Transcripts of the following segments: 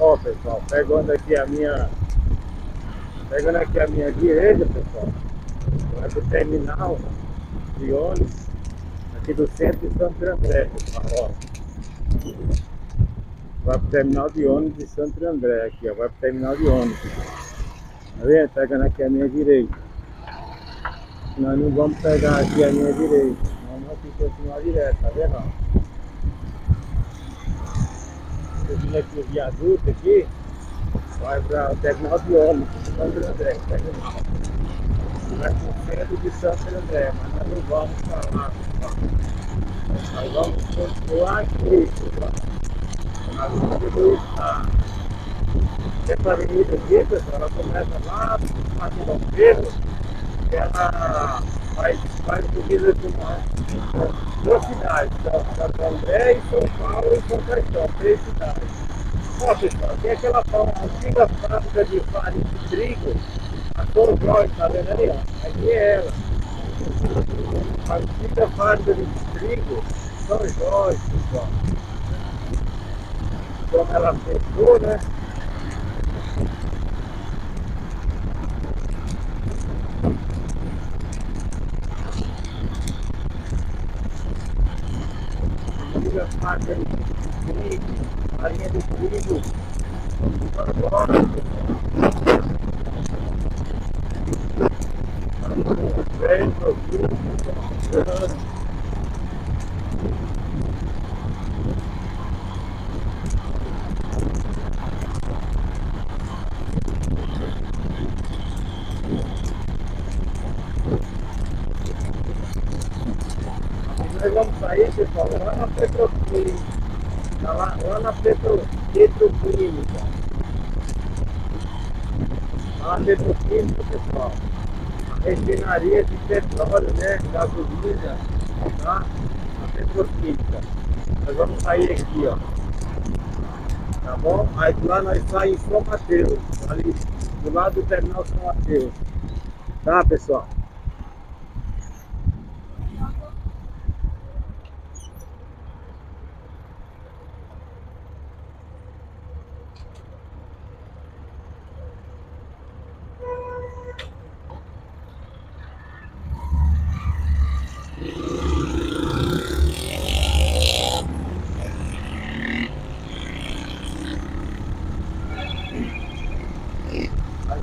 Ó pessoal, pegando aqui a minha. Pegando aqui a minha direita, pessoal. Vai pro terminal de ônibus aqui do centro de Santo André, pessoal. Ó. Vai pro terminal de ônibus de Santo André aqui, ó. Vai pro terminal de ônibus. Tá vendo? Pegando aqui a minha direita. Nós não vamos pegar aqui a minha direita. Nós vamos aqui continuar direto, tá vendo? Subindo aqui o viaduto aqui, vai para o terminal de ônibus Santo André. Vai para o centro de Santo André, mas nós não vamos para lá. Nós vamos continuar aqui, na Avenida do Estado. Essa avenida aqui, pessoal, ela começa lá no Parque Dom Pedro, ela vai, vai subir aqui duas cidades, Santo André e São Paulo e São Caetano, três cidades. Ó pessoal, tem aquela antiga fábrica de farinha de trigo, a São Jorge, tá vendo ali? Aqui é ela. A antiga fábrica de trigo, São Jorge, pessoal. Como ela fechou, né? Faca de trigo, farinha de trigo, Sair, pessoal, lá na Petroquímica. Lá, lá na Petro, Petroquímica. Lá na Petroquímica, pessoal. A refinaria de petróleo, né? Gasolina, tá? A Petroquímica. Nós vamos sair aqui, ó. Tá bom? Aí lá nós saímos em São Mateus, ali do lado do terminal São Mateus. Tá, pessoal?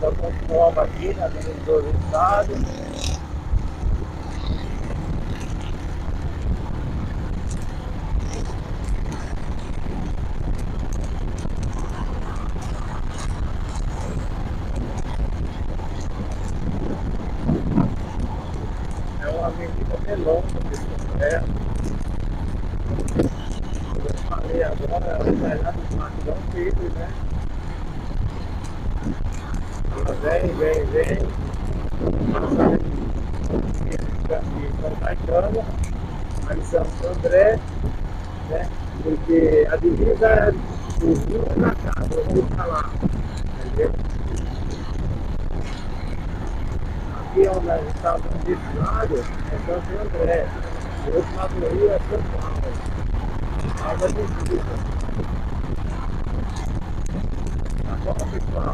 Nós vamos prova aqui na Avenida do Estado. É uma avenida melonga, pessoal. É. Eu falei agora, o Fernando Marcão Pedro, né? Vem, vem, vem. De São Caetano, ali Santo André, né? Porque a divisa é do Rio pra cá, do Rio pra lá. Entendeu? Aqui onde nós estamos desse lado é Santo André. Do outro lado do Rio é São Paulo. De vida. Tá bom, pessoal?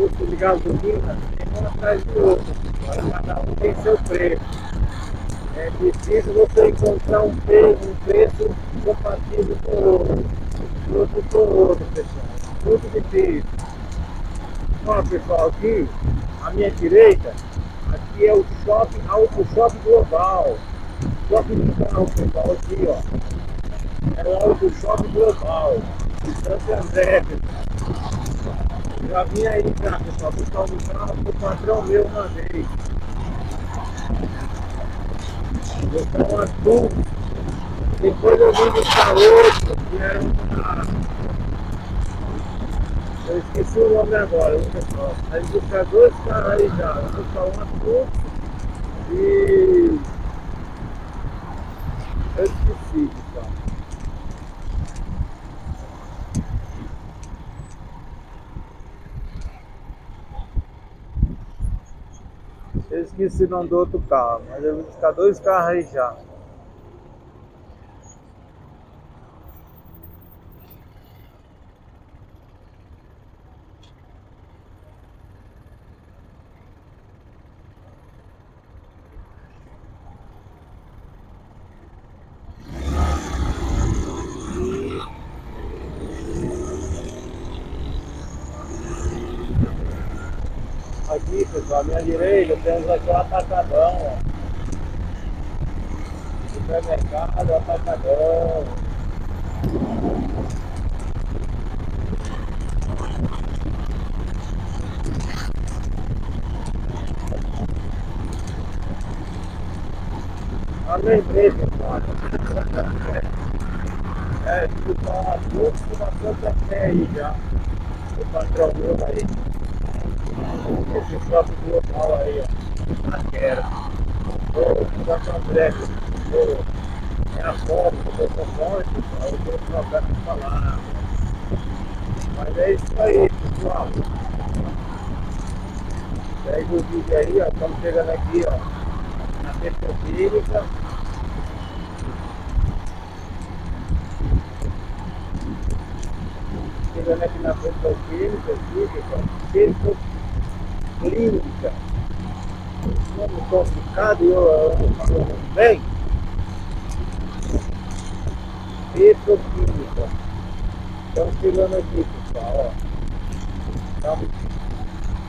Posto de gasolina um atrás do outro. Cada um tem seu preço. É difícil você encontrar um preço, um preço compatível com o outro. Outro com o outro, pessoal. Muito difícil. Ó, pessoal, aqui, à minha direita, aqui é o shopping, o shopping global. Shopping de pessoal, aqui, ó. É o Shopping Global, Santo André, pessoal. Já vim aí já, pessoal, buscar um carro pro patrão meu uma vez. Buscar um azul. Depois eu vim buscar outro, que era uma eu esqueci o nome agora, pessoal. Aí buscar dois carros aí já. Buscar um azul e. Eu esqueci, pessoal. Eu esqueci o nome do outro carro, mas eu vou buscar dois carros aí já. Aqui, pessoal, à minha direita temos aqui o atacadão, ó. Supermercado, atacadão. Eu lembrei, pessoal. É, escutar uma dúvida que bastante até aí já. O patrão meu aí. Esse próprio global aí, ó. Na quero. Vou Santo André. É a foto, tô forte, eu tenho problema de falar. Mas é isso aí, pessoal. Segue o vídeo aí, ó. Estamos chegando aqui, ó. Na Petroquímica. Chegando aqui na Petroquímica, aqui, pessoal. Clínica, nome complicado, eu, eu falo bem, petroquímica. Estamos chegando aqui, pessoal, ó. Estamos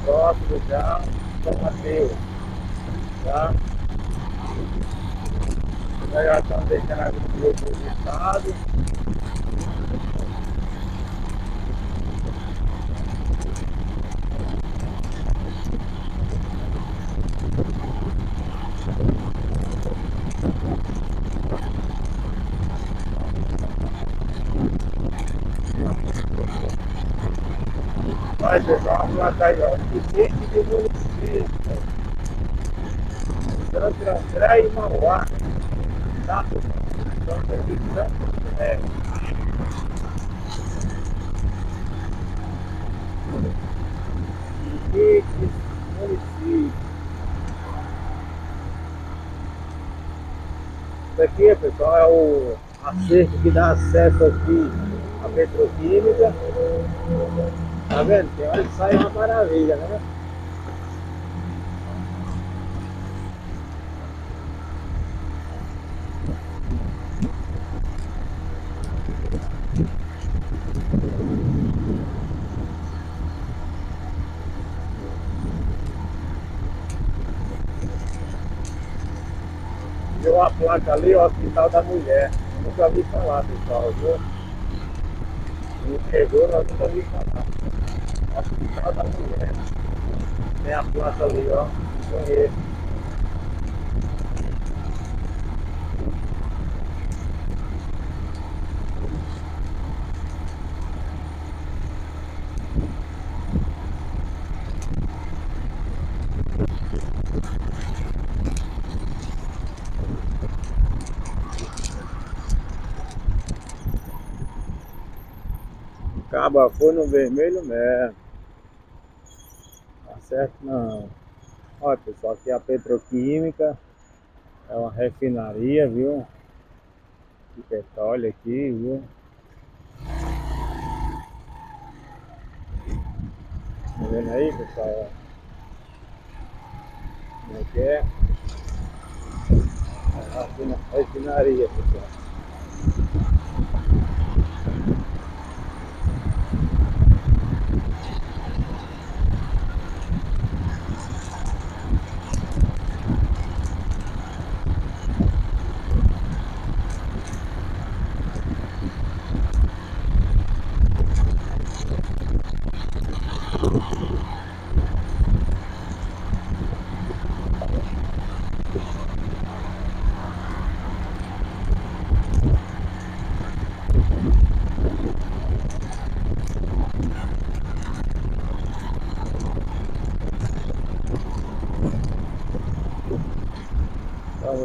próximos já, São Mateus, tá? Já estamos deixando a agricultura do estado. Mas pessoal, uma caiola de leite de município. Santo André e Mauá. Tá? Santo André. Limites, município. Isso aqui, pessoal, é o acerto que dá acesso aqui à petroquímica. Tá vendo? Tem hora que sai uma maravilha, né? Deu a placa ali, o Hospital da Mulher. Nunca vi falar, pessoal, viu? Me pegou, nós nunca vi falar. Hospital da Mulher. Tem a placa ali, ó. Conheço. Caba foi no vermelho mesmo. Tá certo não. Olha pessoal, aqui é a petroquímica. É uma refinaria, viu? De petróleo aqui, viu? Tá vendo aí pessoal? Como é que é? A refinaria pessoal.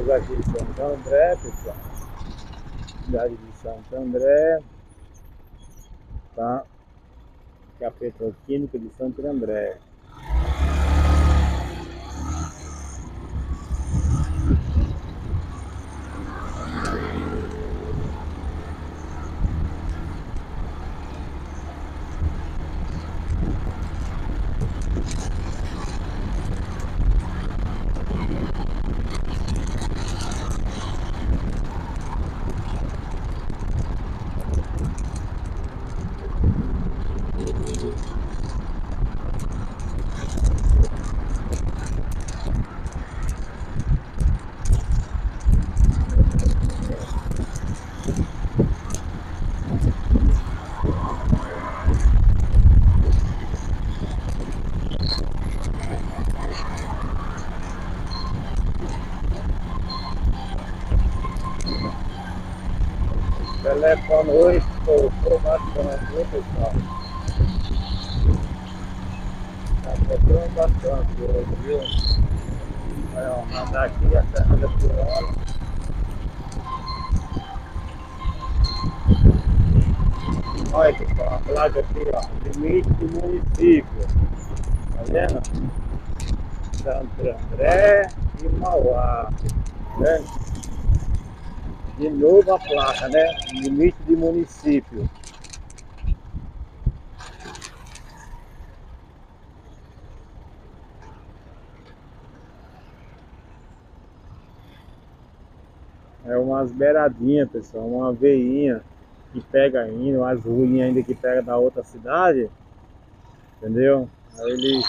Estamos aqui em Santo André, pessoal. Cidade de Santo André. Tá? Que é a Petroquímica de Santo André. Telefone hoje, estou formatando, pessoal? Tá procurando bastante hoje, viu? Vai andar aqui a 70 por hora. Olha pessoal, a placa aqui, ó, limite do município. Tá vendo? Santo André e Mauá. Tá vendo? De novo a placa, né? Limite de município. É umas beiradinhas, pessoal, uma veinha que pega ainda, umas ruinhas ainda que pega da outra cidade. Entendeu? Aí ele.